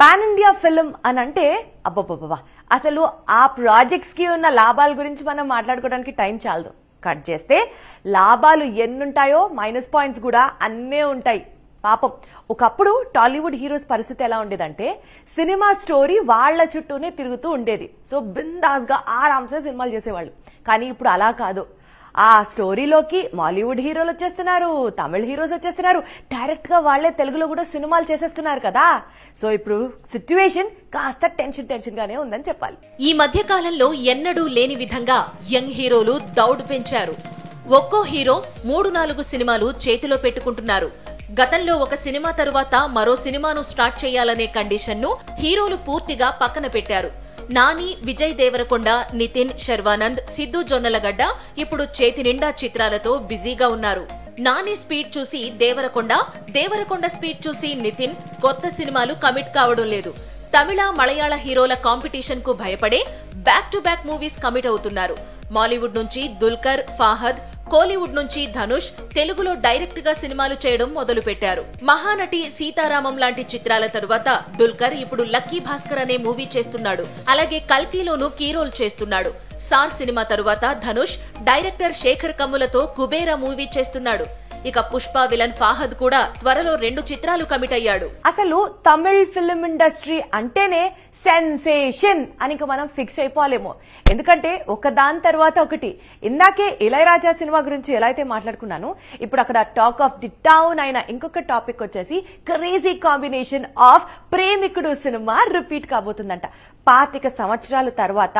Pan India film అని అంటే అబ్బబ్బబ్బా అసలు ఆ ప్రాజెక్ట్స్కి ఉన్న లాభాల గురించి మనం మాట్లాడుకోవడానికి టైం చాలదు. కట్ చేస్తే లాభాలు ఎన్నుంటాయో మైనస్ పాయింట్స్ కూడా అన్నే ఉంటాయి. పాపం ఒకప్పుడు టాలీవుడ్ హీరోస్ పరిస్థితి ఎలా ఉండేదంటే సినిమా స్టోరీ వాళ్ళ చుట్టూనే తిరుగుతూ ఉండేది. సో బిందాస్గా ఆరామ్సే సినిమాలు చేసేవాళ్ళు. కానీ ఇప్పుడు అలా కాదు. ఆ స్టోరీలోకి మాలీవుడ్ హీరోలు వచ్చేస్తున్నారు తమిళ హీరోస్ వచ్చేస్తున్నారు. డైరెక్ట్గా వాళ్ళే తెలుగులో కూడా సినిమాలు చేసేస్తున్నారు కదా. సో ఇప్పుడు సిచ్యువేషన్ కాస్త టెన్షన్ టెన్షన్ గానే ఉందని చెప్పాలి. ఈ మధ్య కాలంలో ఎన్నడూ లేని విధంగా యంగ్ హీరోలు దౌడ్ పెంచారు. ఒక్కో హీరో మూడు నాలుగు సినిమాలు చేతిలో పెట్టుకుంటున్నారు. గతంలో ఒక సినిమా తరువాత మరో సినిమాను స్టార్ట్ చేయాలనే కండిషన్ను హీరోలు పూర్తిగా పక్కన పెట్టారు. నాని విజయ్ దేవరకొండ నితిన్ శర్వానంద్ సిద్ధు జొన్నలగడ్డ ఇప్పుడు చేతి నిండా చిత్రాలతో బిజీగా ఉన్నారు. నాని స్పీడ్ చూసి దేవరకొండ దేవరకొండ స్పీడ్ చూసి నితిన్ కొత్త సినిమాలు కమిట్ కావడం లేదు. తమిళ మలయాళ హీరోల కాంపిటీషన్కు భయపడే back to back movies commit అవుతున్నారు. మాలీవుడ్ నుంచి దుల్కర్ ఫాహద్ కోలీవుడ్ నుంచి ధనుష్ తెలుగులో డైరెక్ట్గా సినిమాలు చేయడం మొదలు పెట్టారు మహానటి సీతారామం లాంటి చిత్రాల తరువాత దుల్కర్ ఇప్పుడు లక్కీ భాస్కర్ అనే మూవీ చేస్తున్నాడు. అలాగే కల్కీలోనూ కీ రోల్ చేస్తున్నాడు. సార్ సినిమా తరువాత ధనుష్ డైరెక్టర్ శేఖర్ కమ్ములతో కుబేరా మూవీ చేస్తున్నాడు. ఇక పుష్ప విలన్ ఫాహద్ కూడా త్వరలో రెండు చిత్రాలు కమిట్ అయ్యాడు. అసలు తమిళ్ ఫిల్మ్ ఇండస్ట్రీ అంటేనే సెన్సేషన్ అని మనం ఫిక్స్ అయిపోలేము ఎందుకంటే ఒక దాని తర్వాత ఒకటి. ఇందాకే ఇళయరాజా సినిమా గురించి ఎలా అయితే మాట్లాడుకున్నాను ఇప్పుడు అక్కడ టాక్ ఆఫ్ ది టౌన్ అయిన ఇంకొక టాపిక్ వచ్చేసి crazy combination of Premikudu cinema repeat కాబోతుందంట. పాతిక సంవత్సరాల తర్వాత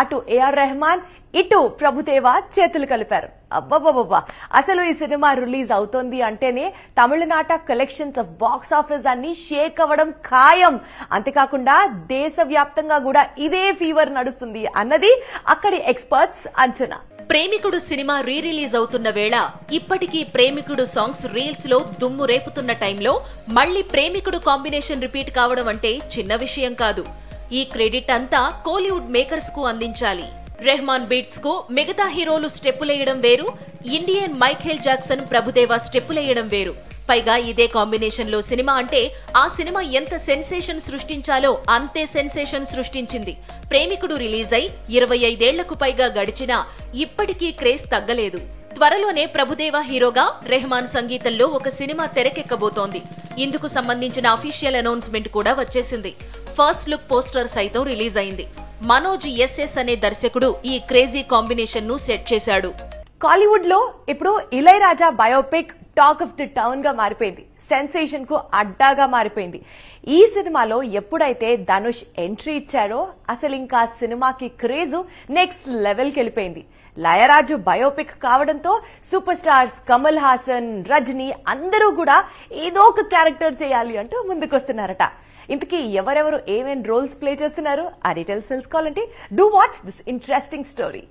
అటు ఏఆర్ రెహమాన్ ఇటు ప్రభుదేవ చేతులు కలిపారు. అబ్బబ్బబ్బా అసలు ఈ సినిమా రిలీజ్ అవుతోంది అంటేనే తమిళనాట కలెక్షన్స్ ఆఫ్ బాక్స్ ఆఫీస్ అన్ని షేక్ అవ్వడం ఖాయం. అంతేకాకుండా దేశవ్యాప్తంగా కూడా ఇదే ఫీవర్ నడుస్తుంది అన్నది అక్కడి ఎక్స్పర్ట్స్ అంచనా. ప్రేమికుడు సినిమా రీ రిలీజ్ అవుతున్న వేళ ఇప్పటికీ ప్రేమికుడు సాంగ్స్ రీల్స్లో దుమ్ము రేపుతున్న టైంలో మళ్ళీ ప్రేమికుడు కాంబినేషన్ రిపీట్ కావడం అంటే చిన్న విషయం కాదు. ఈ క్రెడిట్ అంతా కోలీవుడ్ మేకర్స్కు అందించాలి. రెహమాన్ బీట్స్కు మిగతా హీరోలు స్టెప్పులేయడం వేరు ఇండియన్ మైఖేల్ జాక్సన్ ప్రభుదేవా స్టెప్పులేయడం వేరు. పైగా ఇదే కాంబినేషన్లో సినిమా అంటే ఆ సినిమా ఎంత సెన్సేషన్ సృష్టించాలో అంతే సెన్సేషన్ సృష్టించింది. ప్రేమికుడు రిలీజ్ అయి ఇరవై ఐదేళ్ళకు పైగా గడిచినా ఇప్పటికీ క్రేజ్ తగ్గలేదు. త్వరలోనే ప్రభుదేవ హీరోగా రెహమాన్ సంగీతంలో ఒక సినిమా తెరకెక్కబోతోంది. ఇందుకు సంబంధించిన అఫీషియల్ అనౌన్స్మెంట్ కూడా వచ్చేసింది. ఫస్ట్ లుక్ పోస్టర్ సైతం రిలీజ్ అయింది. మనోజ్ ఎస్ఎస్ అనే దర్శకుడు ఈ క్రేజీ కాంబినేషన్ను సెట్ చేశాడు. కాలీవుడ్లో ఇప్పుడు Ilaiyaraaja biopic talk of the టౌన్గా మారిపోయింది. సెన్సేషన్కు అడ్డాగా మారిపోయింది. ఈ సినిమాలో ఎప్పుడైతే ధనుష్ ఎంట్రీ ఇచ్చారో అసలు ఇంకా సినిమాకి క్రేజు నెక్స్ట్ లెవెల్కి వెళ్ళిపోయింది. లయరాజు బయోపిక్ కావడంతో సూపర్ స్టార్స్ కమల్ హాసన్ రజనీ అందరూ కూడా ఏదో ఒక క్యారెక్టర్ చేయాలి అంటూ ముందుకొస్తున్నారట. ఇంతకీ ఎవరెవరు ఏమేం రోల్స్ ప్లే చేస్తున్నారు ఆ డీటెయిల్స్ తెలుసుకోవాలంటే do watch this interesting story.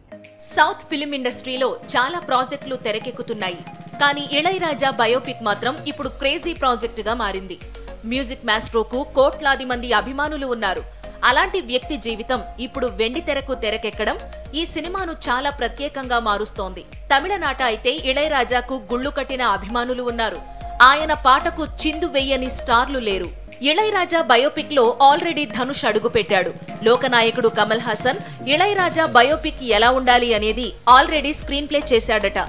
South film ఇండస్ట్రీలో చాలా ప్రాజెక్టులు తెరకెక్కుతున్నాయి. కానీ ఇళయరాజా బయోపిక్ మాత్రం ఇప్పుడు క్రేజీ ప్రాజెక్ట్గా మారింది. మ్యూజిక్ మాస్ట్రోకు కోట్లాది మంది అభిమానులు ఉన్నారు. అలాంటి వ్యక్తి జీవితం ఇప్పుడు వెండి తెరకు తెరకెక్కడం ఈ సినిమాను చాలా ప్రత్యేకంగా మారుస్తోంది. తమిళనాట అయితే ఇళయరాజాకు గుళ్ళు కట్టిన అభిమానులు ఉన్నారు. ఆయన పాటకు చిందు వెయ్యని స్టార్లు లేరు. ఇళయరాజా బయోపిక్లో ఆల్రెడీ ధనుష్ అడుగు పెట్టాడు లోకనాయకుడు కమల్ హాసన్ ఇళయరాజా బయోపిక్ ఎలా ఉండాలి అనేది ఆల్రెడీ స్క్రీన్ ప్లే చేశాడట.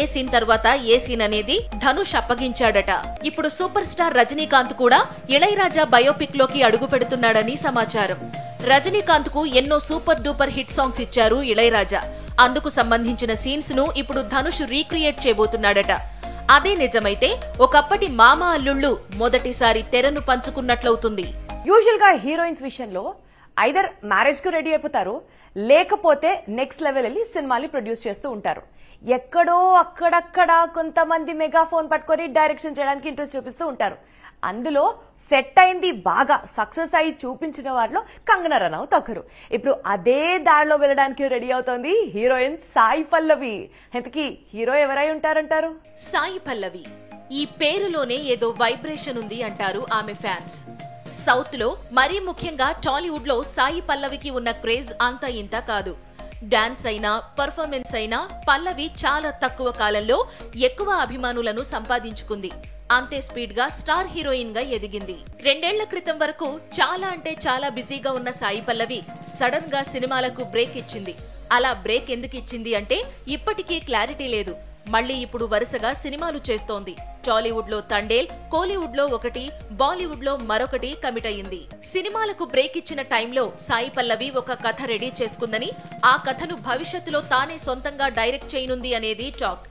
ఏ సీన్ తర్వాత ఏ సీన్ అనేది ధనుష్ అప్పగించాడట. ఇప్పుడు సూపర్ స్టార్ రజనీకాంత్ కూడా ఇళయరాజా బయోపిక్లోకి అడుగు పెడుతున్నాడని సమాచారం. రజనీకాంత్కు ఎన్నో సూపర్ డూపర్ హిట్ సాంగ్స్ ఇచ్చారు ఇళయరాజా. అందుకు సంబంధించిన సీన్స్ను ఇప్పుడు ధనుష్ రీక్రియేట్ చేయబోతున్నాడట. అదే నిజమైతే ఒకప్పటి మామ అల్లుళ్ళు మొదటిసారి తెరను పంచుకున్నట్లవుతుంది. యూజువల్గా హీరోయిన్స్ విషయంలో ఐదర్ మ్యారేజ్కు రెడీ అయిపోతారు లేకపోతే నెక్స్ట్ లెవెల్ వెళ్ళి సినిమాలు ప్రొడ్యూస్ చేస్తూ ఉంటారు. ఎక్కడో అక్కడక్కడ కొంతమంది మెగాఫోన్ పట్టుకొని డైరెక్షన్ చేయడానికి ఇంట్రెస్ట్ చూపిస్తూ ఉంటారు. అందులో సెట్ అయింది బాగా. సక్సెస్ అయి చూపించిన వారిలో కంగనా రనౌత్ ఒకరు. ఇప్పుడు అదే దారిలో వెళ్ళడానికి రెడీ అవుతోంది హీరోయిన్ సాయి పల్లవి. ఇంతకీ హీరో ఎవరై ఉంటారంటారు? సాయి పల్లవి. ఈ పేరులోనే ఏదో వైబ్రేషన్ ఉంది అంటారు ఆమె ఫ్యాన్స్. సౌత్లో మరీ ముఖ్యంగా టాలీవుడ్లో సాయి పల్లవికి ఉన్న క్రేజ్ అంత ఇంత కాదు. డాన్స్ అయినా పర్ఫార్మెన్స్ అయినా పల్లవి చాలా తక్కువ కాలంలో ఎక్కువ అభిమానులను సంపాదించుకుంది. అంతే స్పీడ్గా స్టార్ హీరోయిన్గా ఎదిగింది. రెండేళ్ళ క్రితం వరకు చాలా అంటే చాలా బిజీగా ఉన్న సాయి పల్లవి సడన్గా సినిమాలకు బ్రేక్ ఇచ్చింది. అలా బ్రేక్ ఎందుకు ఇచ్చింది అంటే ఇప్పటికీ క్లారిటీ లేదు. మళ్ళీ ఇప్పుడు వరుసగా సినిమాలు చేస్తోంది. టాలీవుడ్లో తండేల్ కోలీవుడ్లో ఒకటి బాలీవుడ్లో మరొకటి కమిట్ అయింది సినిమాలకు బ్రేక్ ఇచ్చిన టైంలో సాయి పల్లవి ఒక కథ రెడీ చేసుకుందని ఆ కథను భవిష్యత్తులో తానే సొంతంగా డైరెక్ట్ చేయనుంది అనేది టాక్.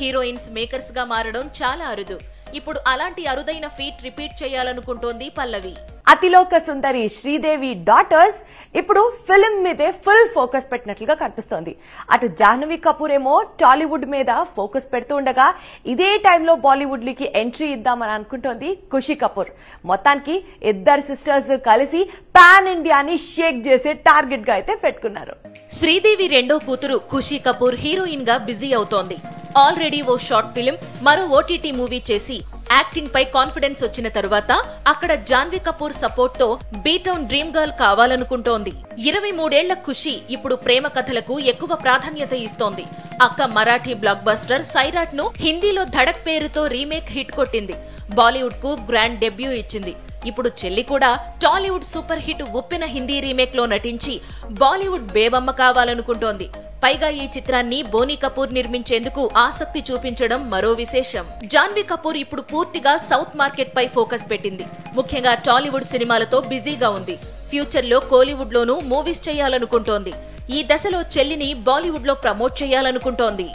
హీరోయిన్స్ మేకర్స్గా మారడం చాలా అరుదు. ఇప్పుడు అలాంటి అరుదైన ఫీట్ రిపీట్ చేయాలనుకుంటోంది పల్లవి. అతిలోక సుందరి శ్రీదేవి డాటర్స్ ఇప్పుడు ఫిలిం మీదే ఫుల్ ఫోకస్ పెట్టినట్లుగా కనిపిస్తోంది. అటు జాహ్నవి కపూర్ ఏమో టాలీవుడ్ మీద ఫోకస్ పెడుతూ ఉండగా ఇదే టైంలో బాలీవుడ్కి ఎంట్రీ ఇద్దామని అనుకుంటోంది ఖుషి కపూర్. మొత్తానికి ఇద్దరు సిస్టర్స్ కలిసి పాన్ ఇండియాని షేక్ చేసే టార్గెట్గా అయితే పెట్టుకున్నారు. శ్రీదేవి రెండో కూతురు ఖుషీ కపూర్ హీరోయిన్గా బిజీ అవుతోంది. ఆల్రెడీ ఓ షార్ట్ ఫిలిం మరో ఓటీటీ మూవీ చేసి యాక్టింగ్ పై కాన్ఫిడెన్స్ వచ్చిన తరువాత అక్కడ జాన్వీ కపూర్ సపోర్ట్తో బీటౌన్ డ్రీమ్ గర్ల్ కావాలనుకుంటోంది. ఇరవై మూడేళ్ళ ఖుషి ఇప్పుడు ప్రేమ కథలకు ఎక్కువ ప్రాధాన్యత ఇస్తోంది. అక్క మరాఠీ బ్లాక్ బస్టర్ సైరాట్ను హిందీలో ధడక్ పేరుతో రీమేక్ హిట్ కొట్టింది. బాలీవుడ్కు గ్రాండ్ డెబ్యూ ఇచ్చింది. ఇప్పుడు చెల్లి కూడా టాలీవుడ్ సూపర్ హిట్ ఉప్పిన హిందీ రీమేక్లో నటించి బాలీవుడ్ బేబమ్మ కావాలనుకుంటోంది. పైగా ఈ చిత్రాన్ని బోనీ కపూర్ నిర్మించేందుకు ఆసక్తి చూపించడం మరో విశేషం. జాన్వీ కపూర్ ఇప్పుడు పూర్తిగా సౌత్ మార్కెట్ పై ఫోకస్ పెట్టింది. ముఖ్యంగా టాలీవుడ్ సినిమాలతో బిజీగా ఉంది. ఫ్యూచర్లో కోలీవుడ్ లోనూ మూవీస్ చేయాలనుకుంటోంది. ఈ దశలో చెల్లిని బాలీవుడ్లో ప్రమోట్ చేయాలనుకుంటోంది.